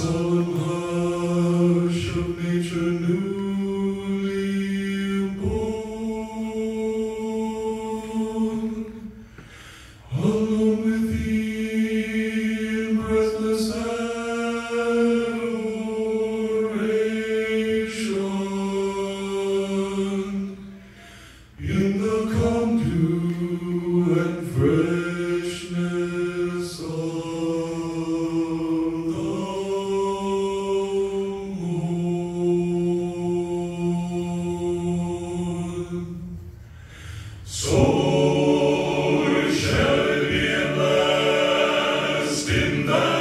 solemn 내